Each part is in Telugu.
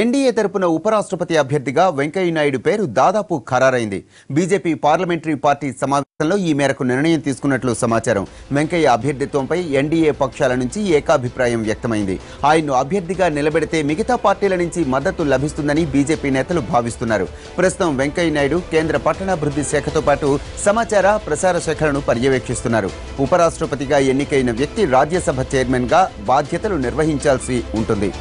ఎన్డీఏ తరపున ఉపరాష్ట్రపతి అభ్యర్థిగా వెంకయ్యనాయుడు పేరు దాదాపు ఖరారైంది. బీజేపీ పార్లమెంటరీ పార్టీ సమావేశంలో ఈ మేరకు నిర్ణయం తీసుకున్నట్లు సమాచారం. వెంకయ్య అభ్యర్థిత్వంపై ఎన్డీఏ పక్షాల నుంచి ఏకాభిప్రాయం వ్యక్తమైంది. ఆయన్ను అభ్యర్థిగా నిలబెడితే మిగతా పార్టీల నుంచి మద్దతు లభిస్తుందని బీజేపీ నేతలు భావిస్తున్నారు. ప్రస్తుతం వెంకయ్యనాయుడు కేంద్ర పట్టణాభివృద్ధి శాఖతో పాటు సమాచార ప్రసార శాఖలను పర్యవేక్షిస్తున్నారు. ఉపరాష్ట్రపతిగా ఎన్నికైన వ్యక్తి రాజ్యసభ చైర్మన్గా బాధ్యతలు నిర్వహించాల్సి ఉంటుంది.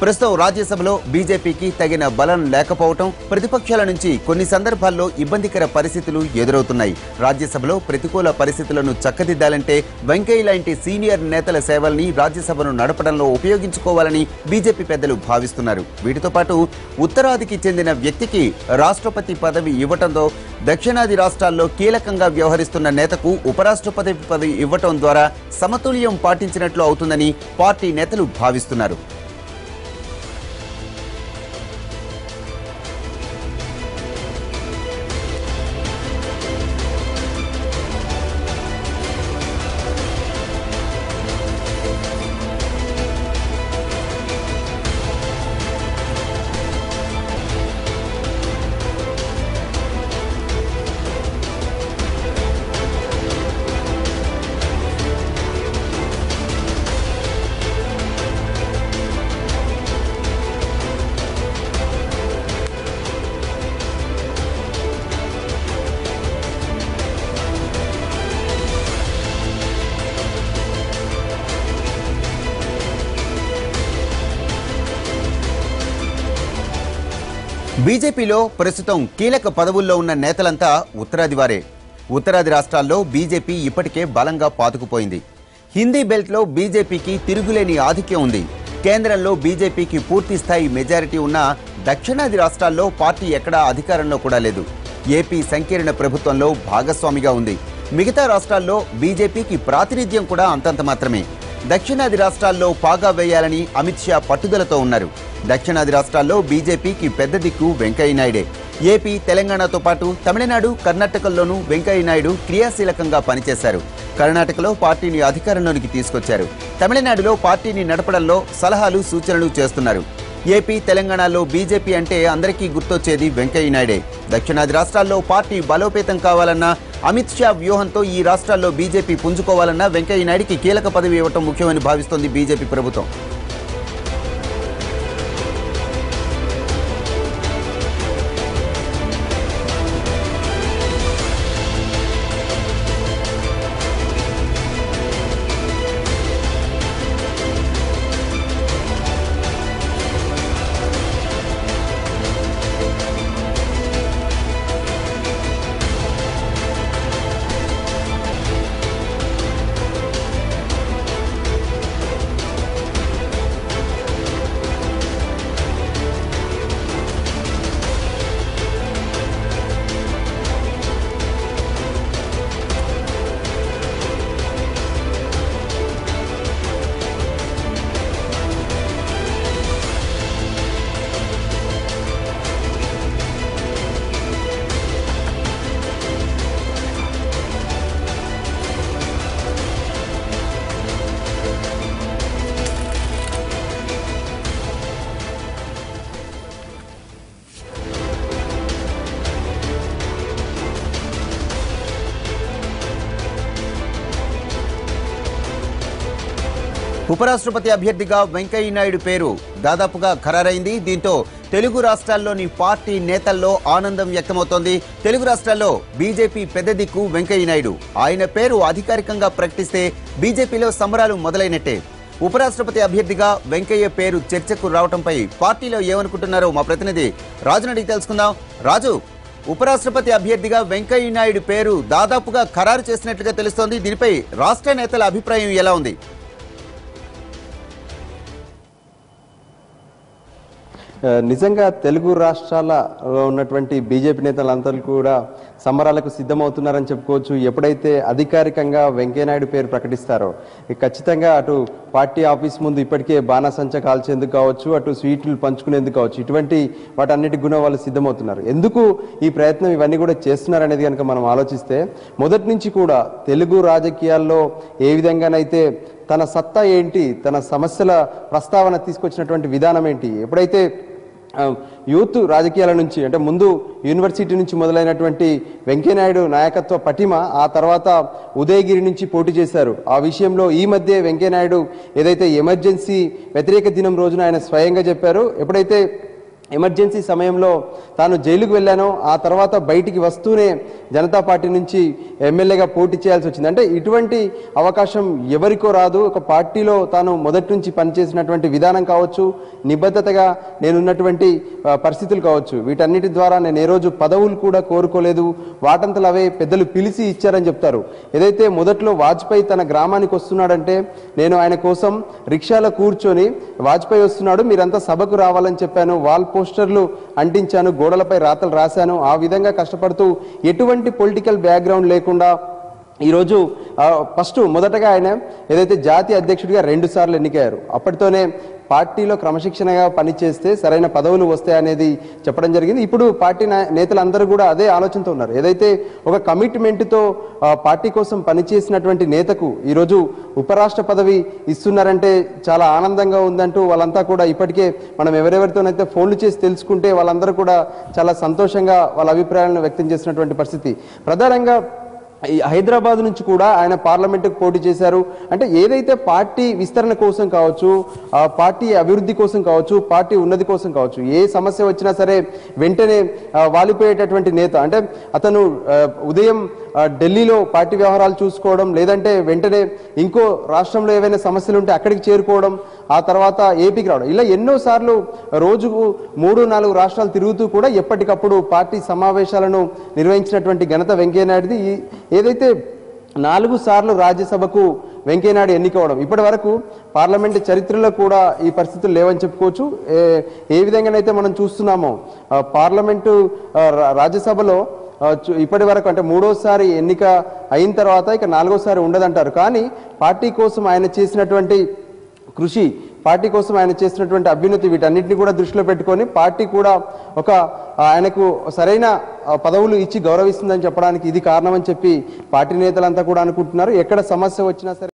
ప్రస్తుతం రాజ్యసభలో బీజేపీకి తగిన బలం లేకపోవటం ప్రతిపక్షాల నుంచి కొన్ని సందర్భాల్లో ఇబ్బందికర పరిస్థితులు ఎదురవుతున్నాయి. రాజ్యసభలో ప్రతికూల పరిస్థితులను చక్కదిద్దాలంటే వెంకయ్య లాంటి సీనియర్ నేతల సేవల్ని రాజ్యసభను నడపడంలో ఉపయోగించుకోవాలని బీజేపీ పెద్దలు భావిస్తున్నారు. వీటితో పాటు ఉత్తరాదికి చెందిన వ్యక్తికి రాష్ట్రపతి పదవి ఇవ్వటంతో దక్షిణాది రాష్ట్రాల్లో కీలకంగా వ్యవహరిస్తున్న నేతకు ఉపరాష్ట్రపతి పదవి ఇవ్వటం ద్వారా సమతుల్యం పాటించినట్లు అవుతుందని పార్టీ నేతలు భావిస్తున్నారు. బీజేపీలో ప్రస్తుతం కీలక పదవుల్లో ఉన్న నేతలంతా ఉత్తరాది వారే. ఉత్తరాది రాష్ట్రాల్లో బీజేపీ ఇప్పటికే బలంగా పాతుకుపోయింది. హిందీ బెల్ట్లో బీజేపీకి తిరుగులేని ఆధిక్యం ఉంది. కేంద్రంలో బీజేపీకి పూర్తి స్థాయి మెజారిటీ ఉన్న దక్షిణాది రాష్ట్రాల్లో పార్టీ ఎక్కడా అధికారంలో కూడా లేదు. ఏపీ సంకీర్ణ ప్రభుత్వంలో భాగస్వామిగా ఉంది. మిగతా రాష్ట్రాల్లో బీజేపీకి ప్రాతినిధ్యం కూడా అంతంత మాత్రమే. దక్షిణాది రాష్ట్రాల్లో పాగా వేయాలని అమిత్ షా పట్టుదలతో ఉన్నారు. దక్షిణాది రాష్ట్రాల్లో బీజేపీకి పెద్ద దిక్కు వెంకయ్యనాయుడే ఏపీ తెలంగాణతో పాటు తమిళనాడు కర్ణాటకల్లోనూ వెంకయ్యనాయుడు క్రియాశీలకంగా పనిచేశారు. కర్ణాటకలో పార్టీని అధికారంలోనికి తీసుకొచ్చారు. తమిళనాడులో పార్టీని నడపడంలో సలహాలు సూచనలు చేస్తున్నారు. ఏపీ తెలంగాణలో బీజేపీ అంటే అందరికీ గుర్తొచ్చేది వెంకయ్యనాయుడే దక్షిణాది రాష్ట్రాల్లో పార్టీ బలోపేతం కావాలన్నా అమిత్ షా వ్యూహంతో ఈ రాష్ట్రాల్లో బీజేపీ పుంజుకోవాలన్నా వెంకయ్యనాయుడికి కీలక పదవి ఇవ్వటం ముఖ్యమని భావిస్తోంది బీజేపీ ప్రభుత్వం. ఉపరాష్ట్రపతి అభ్యర్థిగా వెంకయ్యనాయుడు పేరు దాదాపుగా ఖరారైంది. దీంతో తెలుగు రాష్ట్రాల్లోని పార్టీ నేతల్లో ఆనందం వ్యక్తమవుతోంది. తెలుగు రాష్ట్రాల్లో బీజేపీ పెద్ద దిక్కు వెంకయ్యనాయుడు ఆయన పేరు అధికారికంగా ప్రకటిస్తే బీజేపీలో సంబరాలు మొదలైనట్టే. ఉపరాష్ట్రపతి అభ్యర్థిగా వెంకయ్య పేరు చర్చకు రావడంపై పార్టీలో ఏమనుకుంటున్నారో మా ప్రతినిధి రాజును అడిగి తెలుసుకుందాం. రాజు ఉపరాష్ట్రపతి అభ్యర్థిగా వెంకయ్య నాయుడు పేరు దాదాపుగా ఖరారు చేసినట్లుగా తెలుస్తోంది. దీనిపై రాష్ట్ర నేతల అభిప్రాయం ఎలా ఉంది? నిజంగా తెలుగు రాష్ట్రాలలో ఉన్నటువంటి బీజేపీ నేతలందరూ కూడా సంబరాలకు సిద్ధమవుతున్నారని చెప్పుకోవచ్చు. ఎప్పుడైతే అధికారికంగా వెంకయ్యనాయుడు పేరు ప్రకటిస్తారో ఖచ్చితంగా అటు పార్టీ ఆఫీస్ ముందు ఇప్పటికే బాణసంచ కాల్చేందుకు కావచ్చు అటు స్వీట్లు పంచుకునేందుకు కావచ్చు ఇటువంటి వాటన్నిటి గుణ వాళ్ళు సిద్ధమవుతున్నారు. ఎందుకు ఈ ప్రయత్నం ఇవన్నీ కూడా చేస్తున్నారు అనేది కనుక మనం ఆలోచిస్తే మొదటి నుంచి కూడా తెలుగు రాజకీయాల్లో ఏ విధంగానైతే తన సత్తా ఏంటి తన సమస్యల ప్రస్తావన తీసుకొచ్చినటువంటి విధానం ఏంటి ఎప్పుడైతే యూత్ రాజకీయాల నుంచి అంటే ముందు యూనివర్సిటీ నుంచి మొదలైనటువంటి వెంకయ్యనాయుడు నాయకత్వ పటిమ ఆ తర్వాత ఉదయగిరి నుంచి పోటీ చేశారు. ఆ విషయంలో ఈ మధ్య వెంకయ్యనాయుడు ఏదైతే ఎమర్జెన్సీ వ్యతిరేక దినం రోజున ఆయన స్వయంగా చెప్పారు. ఎప్పుడైతే ఎమర్జెన్సీ సమయంలో తాను జైలుకు వెళ్ళాను ఆ తర్వాత బయటికి వస్తూనే జనతా పార్టీ నుంచి ఎమ్మెల్యేగా పోటీ చేయాల్సి వచ్చింది. అంటే ఇటువంటి అవకాశం ఎవరికో రాదు. ఒక పార్టీలో తాను మొదటి నుంచి పనిచేసినటువంటి విధానం కావచ్చు నిబద్ధతగా నేనున్నటువంటి పరిస్థితులు కావచ్చు. వీటన్నిటి ద్వారా నేను ఏ రోజు పదవులు కూడా కోరుకోలేదు. వాటంతలు అవే పెద్దలు పిలిచి ఇచ్చారని చెప్తారు. ఏదైతే మొదట్లో వాజ్పేయి తన గ్రామానికి వస్తున్నాడంటే నేను ఆయన కోసం రిక్షాలో కూర్చొని వాజ్పేయి వస్తున్నాడు మీరంతా సభకు రావాలని చెప్పాను. వాల్ పోస్టర్లు అంటించాను గోడలపై రాతలు రాశాను. ఆ విధంగా కష్టపడుతూ ఎటువంటి పొలిటికల్ బ్యాక్గ్రౌండ్ లేకుండా ఈరోజు ఫస్ట్ మొదటగా ఆయన ఏదైతే జాతీయ అధ్యక్షుడిగా రెండు సార్లు ఎన్నికయ్యారు అప్పటితోనే పార్టీలో క్రమశిక్షణగా పనిచేస్తే సరైన పదవులు వస్తాయనేది చెప్పడం జరిగింది. ఇప్పుడు పార్టీ నేతలందరూ కూడా అదే ఆలోచనతో ఉన్నారు. ఏదైతే ఒక కమిట్మెంట్తో పార్టీ కోసం పనిచేసినటువంటి నేతకు ఈరోజు ఉపరాష్ట్ర పదవి ఇస్తున్నారంటే చాలా ఆనందంగా ఉందంటూ వాళ్ళంతా కూడా ఇప్పటికే మనం ఎవరెవరితోనైతే ఫోన్లు చేసి తెలుసుకుంటే వాళ్ళందరూ కూడా చాలా సంతోషంగా వాళ్ళ అభిప్రాయాలను వ్యక్తం చేసినటువంటి పరిస్థితి. ప్రధానంగా ఈ హైదరాబాద్ నుంచి కూడా ఆయన పార్లమెంటుకు పోటీ చేశారు. అంటే ఏదైతే పార్టీ విస్తరణ కోసం కావచ్చు పార్టీ అభివృద్ధి కోసం కావచ్చు పార్టీ ఉన్నతి కోసం కావచ్చు ఏ సమస్య వచ్చినా సరే వెంటనే వాలిపోయేటటువంటి నేత. అంటే అతను ఉదయం ఢిల్లీలో పార్టీ వ్యవహారాలు చూసుకోవడం లేదంటే వెంటనే ఇంకో రాష్ట్రంలో ఏవైనా సమస్యలు ఉంటే అక్కడికి చేరుకోవడం ఆ తర్వాత ఏపీకి రావడం. ఇలా ఎన్నో సార్లు రోజుకు మూడు నాలుగు రాష్ట్రాలు తిరుగుతూ కూడా ఎప్పటికప్పుడు పార్టీ సమావేశాలను నిర్వహించినటువంటి ఘనత వెంకయ్యనాయుడిది. ఈ- ఏదైతే నాలుగు సార్లు రాజ్యసభకు వెంకయ్యనాయుడు ఎన్నికవడం ఇప్పటి వరకు పార్లమెంట్ చరిత్రలో కూడా ఈ పరిస్థితులు లేవని చెప్పుకోవచ్చు. ఏ విధంగానైతే మనం చూస్తున్నామో పార్లమెంటు రా- రాజ్యసభలో ఇప్పటి వరకు అంటే మూడోసారి ఎన్నిక అయిన తర్వాత ఇక నాలుగోసారి ఉండదంటారు. కానీ పార్టీ కోసం ఆయన చేసినటువంటి కృషి పార్టీ కోసం ఆయన చేసినటువంటి అభ్యున్నతి వీటన్నిటిని కూడా దృష్టిలో పెట్టుకొని పార్టీ కూడా ఒక ఆయనకు సరైన పదవులు ఇచ్చి గౌరవిస్తుందని చెప్పడానికి ఇది కారణమని చెప్పి పార్టీ నేతలంతా కూడా అనుకుంటున్నారు. ఎక్కడ సమస్య వచ్చినా సరే